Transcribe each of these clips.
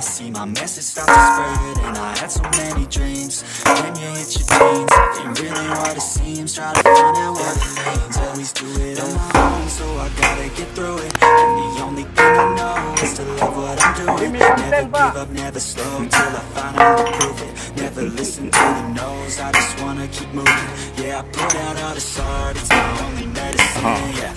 See my message start to spread, and I had so many dreams. When you hit your teens, ain't really what it seems. Try to find out what it means. Always do it on my own, so I gotta get through it. And the only thing I know is to love what I'm doing. Never give up, never slow till I finally prove it. Never listen to the no's, I just wanna keep moving. Yeah, I put out all this art, it's my only medicine. Yeah,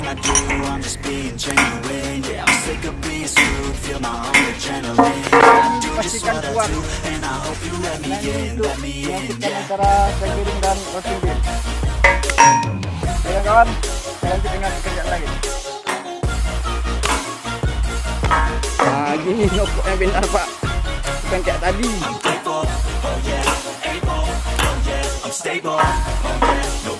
everything I do, I'm just being genuine. Yeah, I'm sick of being screwed, feel my own adrenaline. Yeah, I do just Pastikan what I kuat. do, and I hope you let me ini in, untuk let me in. menyatukan Yeah. antara tailbearing dan racing beam. Oke kawan, kita lanjut dengan pekerjaan lain. Nah, gini nyokoknya benar pak, bukan kayak tadi. Oh yeah, able, oh yeah, I'm stable, oh yeah, no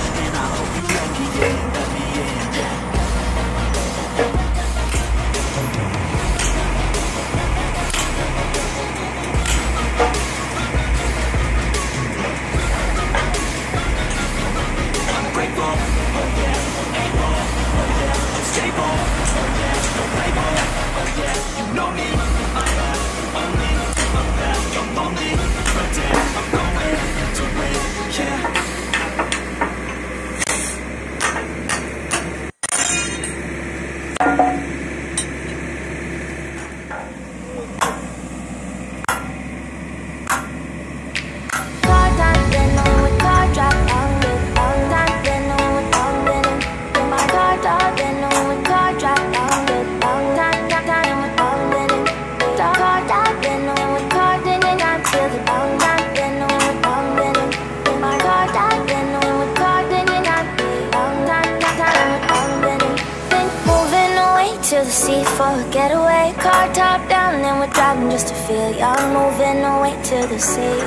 feel young. Moving away to the sea.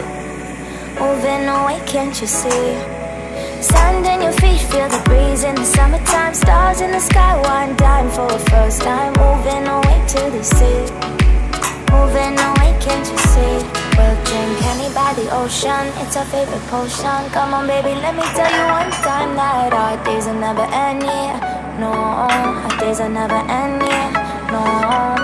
Moving away, can't you see? Sand in your feet, feel the breeze in the summertime. Stars in the sky, one dime for the first time. Moving away to the sea. Moving away, can't you see? We'll drink honey by the ocean, it's our favorite potion. Come on, baby, let me tell you one time that our days will never end, yeah. No, our days will never end, yeah. No.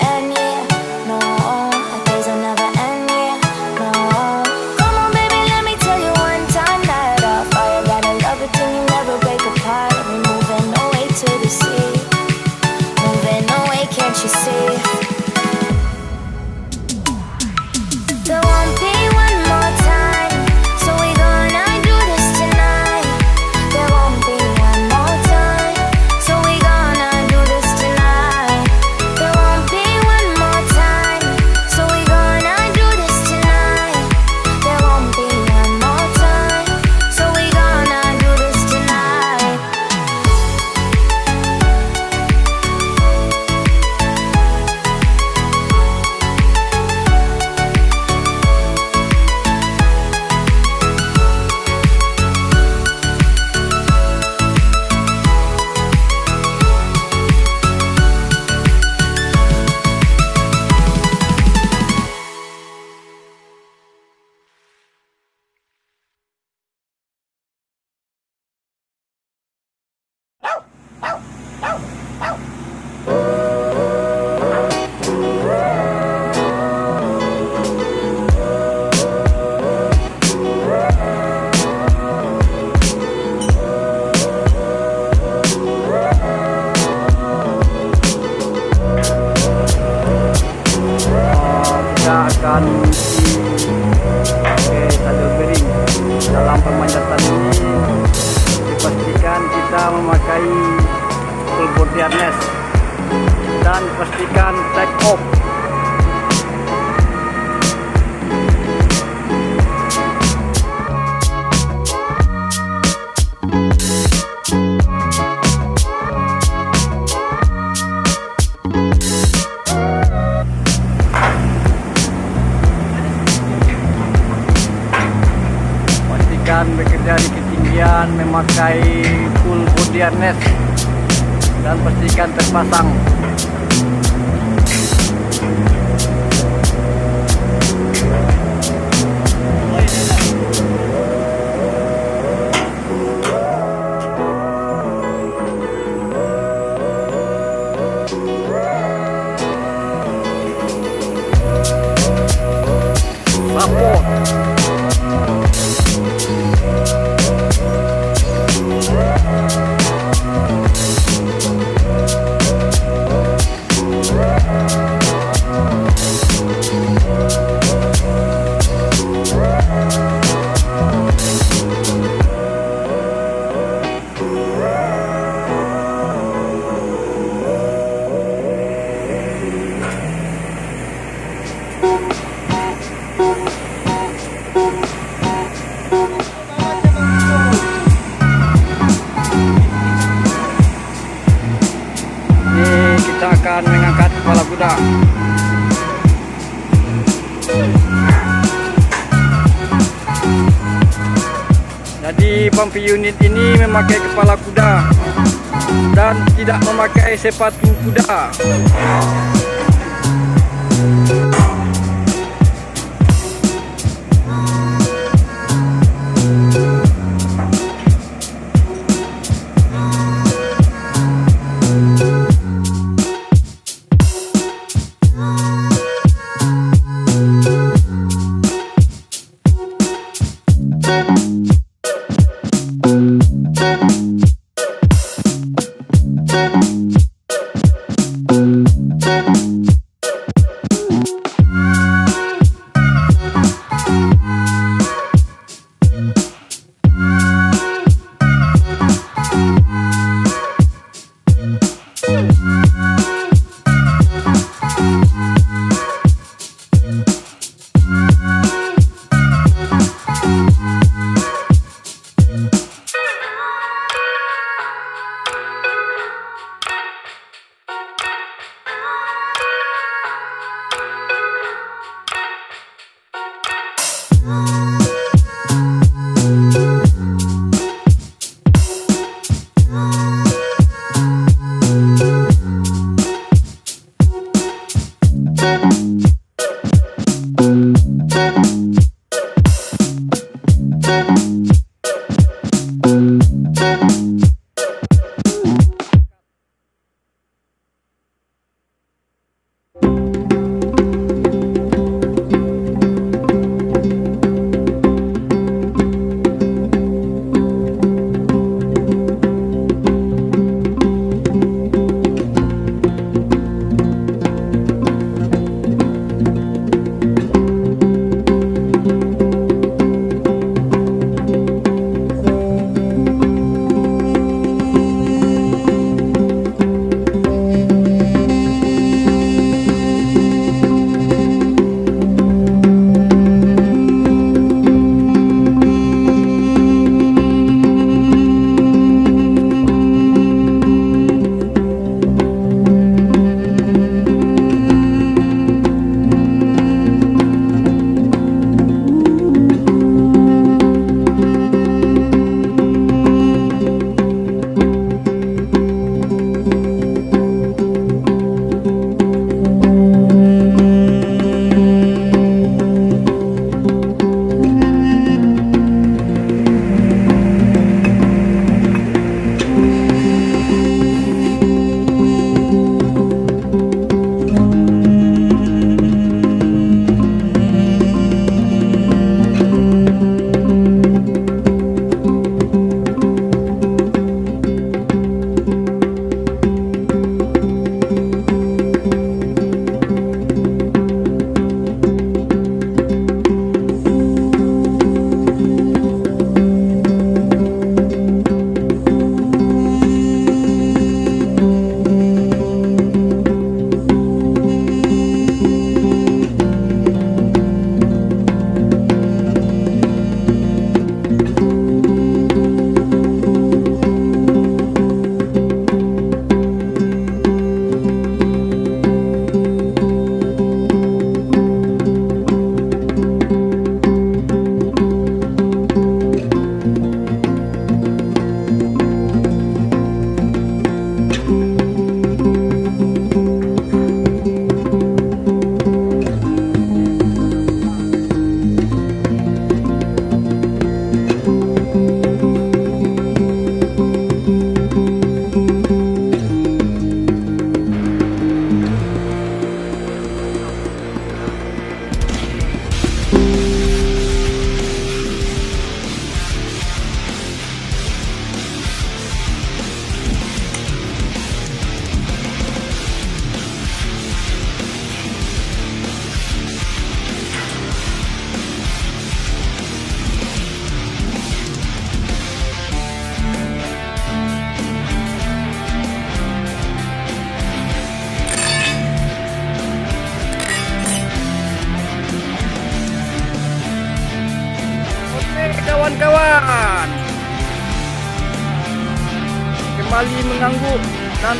full body harness dan pastikan take off. Pastikan bekerja di ketinggian memakai full body harness dan pastikan terpasang Unit ini memakai kepala kuda dan tidak memakai sepatu kuda.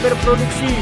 Berproduksi